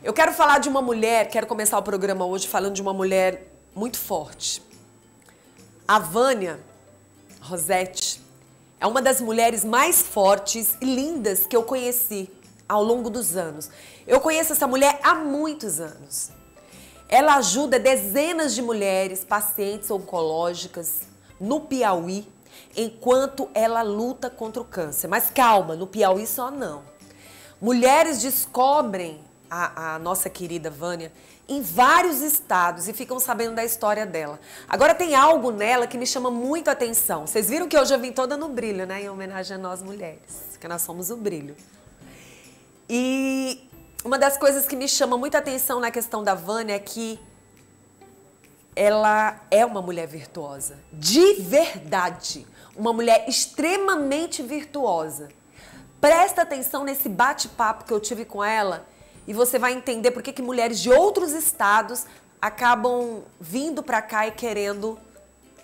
Eu quero falar de uma mulher, quero começar o programa hoje falando de uma mulher muito forte. A Vânia Rosette é uma das mulheres mais fortes e lindas que eu conheci ao longo dos anos. Eu conheço essa mulher há muitos anos. Ela ajuda dezenas de mulheres pacientes oncológicas no Piauí, enquanto ela luta contra o câncer. Mas calma, no Piauí só não. Mulheres descobrem a, a nossa querida Vânia em vários estados e ficam sabendo da história dela. Agora tem algo nela que me chama muito a atenção. Vocês viram que hoje eu vim toda no brilho, né? Em homenagem a nós mulheres, que nós somos o brilho. E uma das coisas que me chama muita atenção na questão da Vânia é que ela é uma mulher virtuosa, de verdade, uma mulher extremamente virtuosa. Presta atenção nesse bate-papo que eu tive com ela e você vai entender por que, que mulheres de outros estados acabam vindo para cá e querendo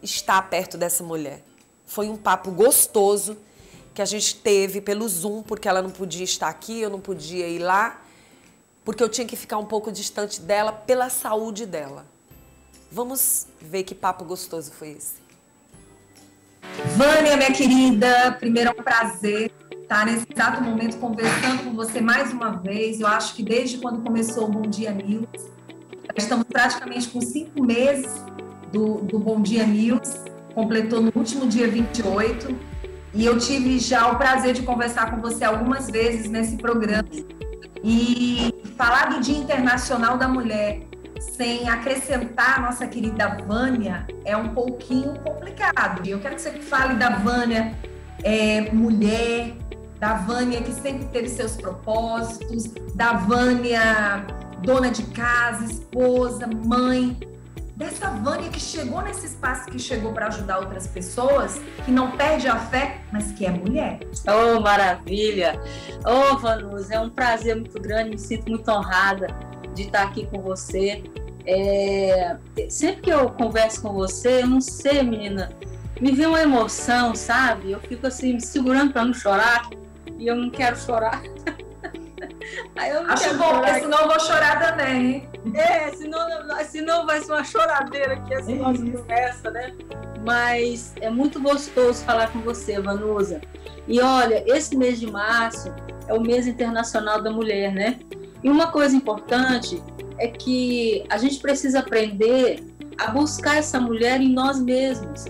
estar perto dessa mulher. Foi um papo gostoso que a gente teve pelo Zoom, porque ela não podia estar aqui, eu não podia ir lá, porque eu tinha que ficar um pouco distante dela pela saúde dela. Vamos ver que papo gostoso foi esse. Vânia, minha querida, primeiro é um prazer estar nesse exato momento conversando com você mais uma vez. Eu acho que desde quando começou o Bom Dia News, estamos praticamente com cinco meses do, do Bom Dia News, completou no último dia 28, e eu tive já o prazer de conversar com você algumas vezes nesse programa. E falar do Dia Internacional da Mulher sem acrescentar a nossa querida Vânia é um pouquinho complicado. Eu quero que você fale da Vânia, é, mulher, da Vânia que sempre teve seus propósitos, da Vânia dona de casa, esposa, mãe, dessa Vânia que chegou nesse espaço que chegou para ajudar outras pessoas, que não perde a fé, mas que é mulher. Oh, maravilha! Oh, Vanus, é um prazer muito grande, me sinto muito honrada de estar aqui com você. É... Sempre que eu converso com você, eu não sei, menina, me vem uma emoção, sabe? Eu fico assim, me segurando para não chorar, e eu não quero chorar. Aí eu não Acho bom, chorar. porque senão eu vou chorar também? É, senão, senão vai ser uma choradeira aqui essa é nossa conversa, né? Mas é muito gostoso falar com você, Vanusa. E olha, esse mês de março é o mês internacional da mulher, né? E uma coisa importante é que a gente precisa aprender a buscar essa mulher em nós mesmos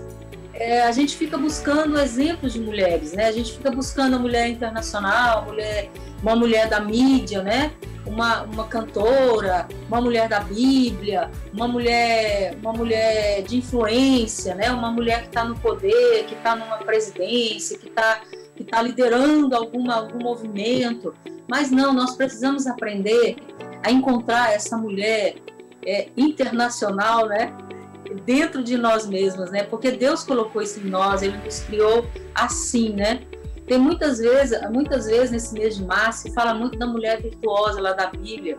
é, a gente fica buscando exemplos de mulheres, né? A gente fica buscando a mulher internacional, mulher, uma mulher da mídia, né? Uma, uma cantora, uma mulher da Bíblia, uma mulher, uma mulher de influência, né? Uma mulher que está no poder, que está numa presidência, que está que tá liderando alguma, algum movimento. Mas não, nós precisamos aprender a encontrar essa mulher é, internacional, né? Dentro de nós mesmos, né? Porque Deus colocou isso em nós, Ele nos criou assim, né? Tem muitas vezes, muitas vezes nesse mês de março, se fala muito da mulher virtuosa lá da Bíblia.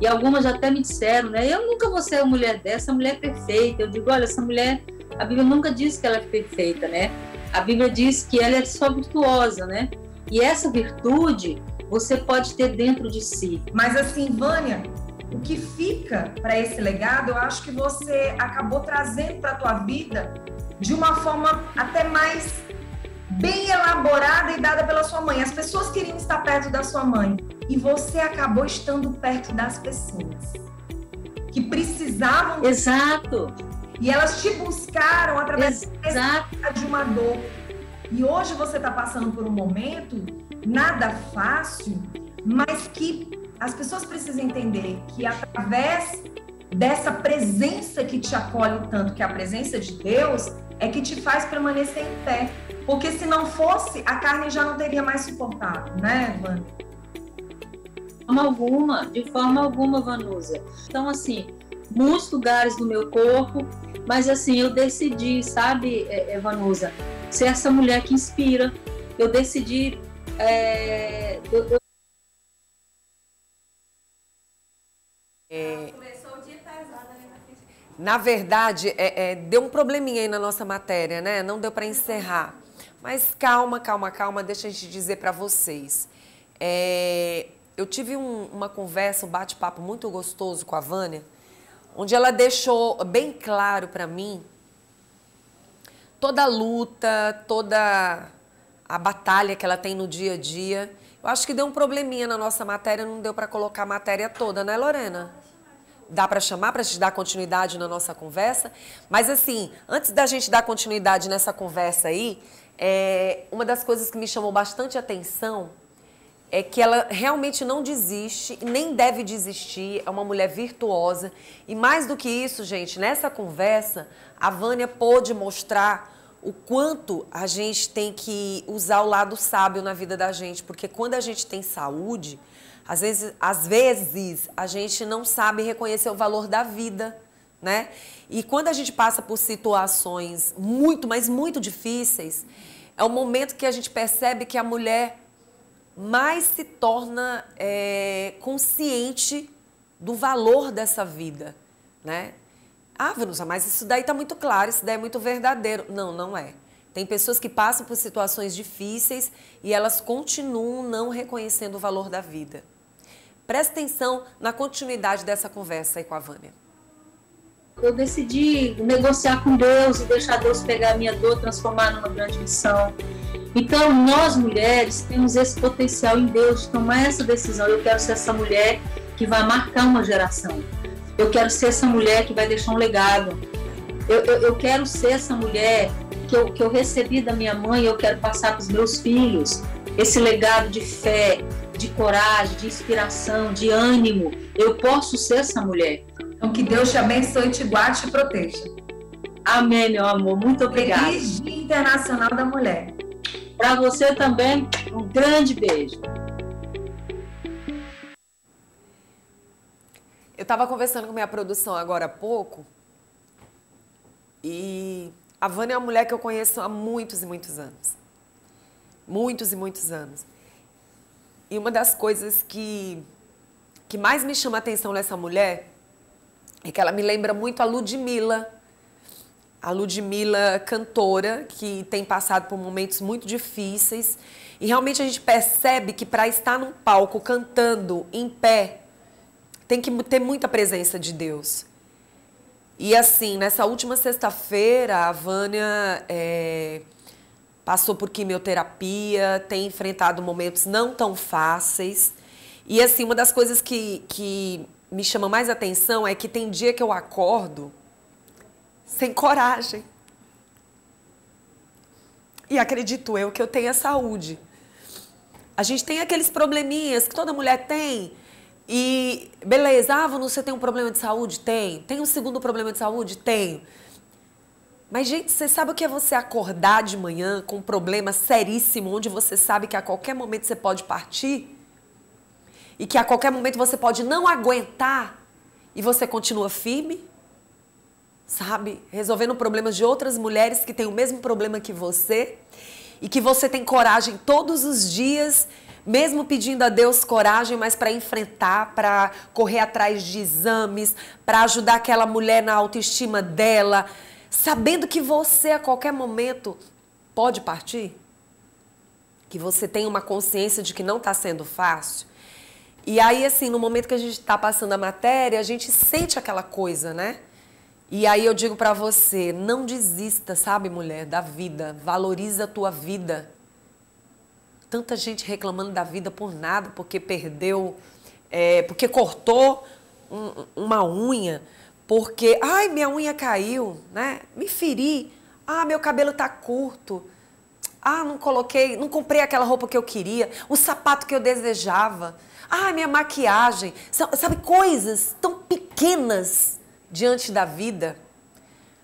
E algumas já até me disseram, né? Eu nunca vou ser uma mulher dessa, mulher perfeita. Eu digo, olha, essa mulher, a Bíblia nunca diz que ela é perfeita, né? A Bíblia diz que ela é só virtuosa, né? E essa virtude você pode ter dentro de si. Mas assim, Vânia, o que fica para esse legado, eu acho que você acabou trazendo para a tua vida de uma forma até mais bem elaborada e dada pela sua mãe. As pessoas queriam estar perto da sua mãe e você acabou estando perto das pessoas que precisavam. Exato. E elas te buscaram através Exato. de uma dor. E hoje você está passando por um momento nada fácil, mas que as pessoas precisam entender que através dessa presença que te acolhe tanto, que é a presença de Deus, é que te faz permanecer em pé. Porque se não fosse, a carne já não teria mais suportado, né, Vânia? De forma alguma, de forma alguma, Vanusa. Então, assim, muitos lugares do meu corpo, mas assim, eu decidi, sabe, é, é, Vanusa, ser essa mulher que inspira. Eu decidi. É, eu, É... Na verdade, é, é, deu um probleminha aí na nossa matéria, né? Não deu para encerrar. Mas calma, calma, calma, deixa a gente dizer para vocês. É, eu tive um, uma conversa, um bate-papo muito gostoso com a Vânia, onde ela deixou bem claro para mim toda a luta, toda a batalha que ela tem no dia a dia. Eu acho que deu um probleminha na nossa matéria, não deu para colocar a matéria toda, né, Lorena? Dá para chamar para gente dar continuidade na nossa conversa? Mas assim, antes da gente dar continuidade nessa conversa aí, é, uma das coisas que me chamou bastante atenção é que ela realmente não desiste, nem deve desistir, é uma mulher virtuosa. E mais do que isso, gente, nessa conversa, a Vânia pôde mostrar o quanto a gente tem que usar o lado sábio na vida da gente, porque quando a gente tem saúde, às vezes, às vezes a gente não sabe reconhecer o valor da vida, né? E quando a gente passa por situações muito, mas muito difíceis, é o momento que a gente percebe que a mulher mais se torna é, consciente do valor dessa vida, né? Ah, Vanusa, mas isso daí está muito claro, isso daí é muito verdadeiro. Não, não é. Tem pessoas que passam por situações difíceis e elas continuam não reconhecendo o valor da vida. Presta atenção na continuidade dessa conversa aí com a Vânia. Eu decidi negociar com Deus e deixar Deus pegar a minha dor, transformar numa grande missão. Então, nós mulheres temos esse potencial em Deus de tomar essa decisão. Eu quero ser essa mulher que vai marcar uma geração. Eu quero ser essa mulher que vai deixar um legado. Eu, eu, eu quero ser essa mulher que eu, que eu recebi da minha mãe, eu quero passar para os meus filhos esse legado de fé, de coragem, de inspiração, de ânimo. Eu posso ser essa mulher. Então, que Deus te abençoe, te guarde e te proteja. Amém, meu amor. Muito obrigada. Feliz Dia Internacional da Mulher. Para você também, um grande beijo. Eu estava conversando com minha produção agora há pouco e a Vânia é uma mulher que eu conheço há muitos e muitos anos. Muitos e muitos anos. E uma das coisas que, que mais me chama a atenção nessa mulher é que ela me lembra muito a Ludmilla. A Ludmilla, cantora, que tem passado por momentos muito difíceis. E realmente a gente percebe que para estar num palco cantando em pé, tem que ter muita presença de Deus. E assim, nessa última sexta-feira, a Vânia é, passou por quimioterapia, tem enfrentado momentos não tão fáceis. E assim, uma das coisas que, que me chama mais atenção é que tem dia que eu acordo sem coragem. E acredito eu que eu tenha saúde. A gente tem aqueles probleminhas que toda mulher tem, e beleza, ah, você tem um problema de saúde? Tem. Tem um segundo problema de saúde? Tenho. Mas, gente, você sabe o que é você acordar de manhã com um problema seríssimo, onde você sabe que a qualquer momento você pode partir? E que a qualquer momento você pode não aguentar e você continua firme? Sabe? Resolvendo problemas de outras mulheres que têm o mesmo problema que você e que você tem coragem todos os dias mesmo pedindo a Deus coragem, mas para enfrentar, para correr atrás de exames, para ajudar aquela mulher na autoestima dela, sabendo que você a qualquer momento pode partir? Que você tem uma consciência de que não está sendo fácil? E aí, assim, no momento que a gente está passando a matéria, a gente sente aquela coisa, né? E aí eu digo para você, não desista, sabe, mulher, da vida. Valoriza a tua vida. Tanta gente reclamando da vida por nada, porque perdeu, é, porque cortou um, uma unha, porque, ai, minha unha caiu, né? Me feri. Ah, meu cabelo tá curto. Ah, não coloquei, não comprei aquela roupa que eu queria, o sapato que eu desejava. Ah, minha maquiagem. Sabe, coisas tão pequenas diante da vida.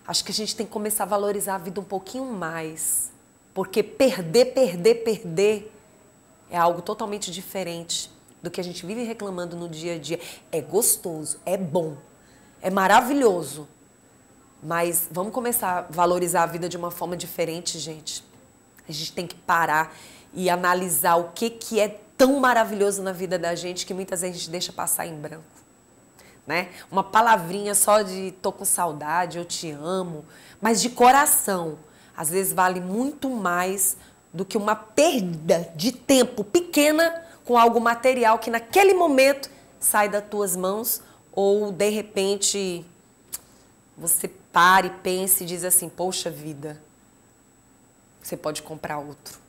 Acho que a gente tem que começar a valorizar a vida um pouquinho mais. Porque perder, perder, perder é algo totalmente diferente do que a gente vive reclamando no dia a dia. É gostoso, é bom, é maravilhoso. Mas vamos começar a valorizar a vida de uma forma diferente, gente. A gente tem que parar e analisar o que, que é tão maravilhoso na vida da gente que muitas vezes a gente deixa passar em branco. Né? Uma palavrinha só de tô com saudade, eu te amo, mas de coração, às vezes vale muito mais do que uma perda de tempo pequena com algo material que naquele momento sai das tuas mãos ou de repente você para e pensa e diz assim: Poxa vida, você pode comprar outro.